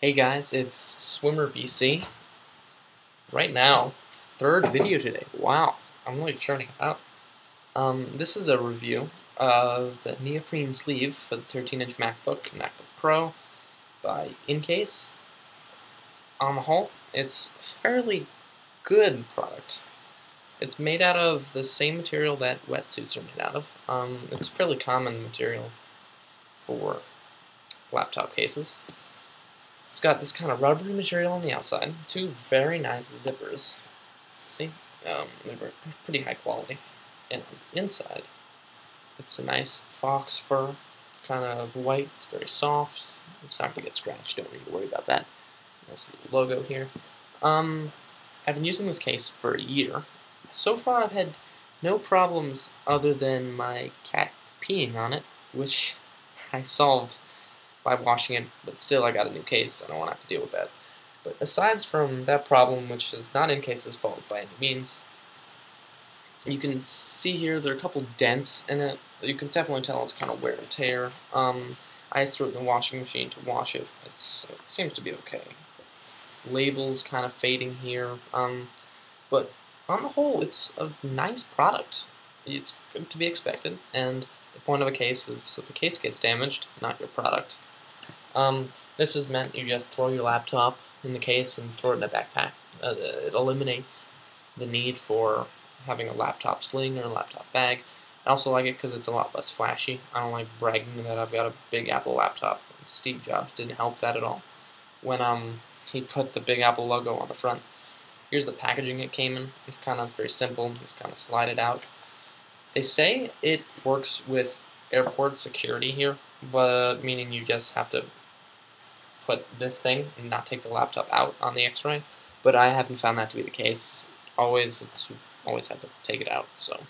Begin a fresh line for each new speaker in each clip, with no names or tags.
Hey guys, it's Swimmer BC. Right now, third video today. Wow, I'm really churning out. Um, this is a review of the neoprene sleeve for the 13-inch MacBook, MacBook Pro by Incase. On the whole, it's a fairly good product. It's made out of the same material that wetsuits are made out of. Um, it's a fairly common material for laptop cases. It's got this kind of rubbery material on the outside, two very nice zippers. See, um, they're pretty high quality. And on the inside, it's a nice fox fur, kind of white. It's very soft. It's not going to get scratched. Don't need to worry about that. Nice little logo here. Um, I've been using this case for a year. So far, I've had no problems other than my cat peeing on it, which I solved by washing it, but still I got a new case. I don't want to have to deal with that. But aside from that problem, which is not Incase's fault by any means, you can see here there are a couple dents in it. You can definitely tell it's kind of wear and tear. Um, I threw it in the washing machine to wash it. It's, it seems to be okay. Labels kind of fading here. Um, but on the whole, it's a nice product. It's good to be expected, and the point of a case is if the case gets damaged, not your product. Um, this is meant you just throw your laptop in the case and throw it in a backpack. Uh, it eliminates the need for having a laptop sling or a laptop bag. I also like it because it's a lot less flashy. I don't like bragging that I've got a big Apple laptop. Steve Jobs didn't help that at all. When um he put the Big Apple logo on the front. Here's the packaging it came in. It's kind of very simple. Just kind of slide it out. They say it works with airport security here, but meaning you just have to put this thing and not take the laptop out on the X-ray, but I haven't found that to be the case. Always, it's always had to take it out. So,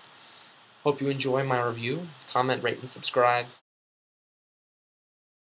hope you enjoy my review. Comment, rate, and subscribe.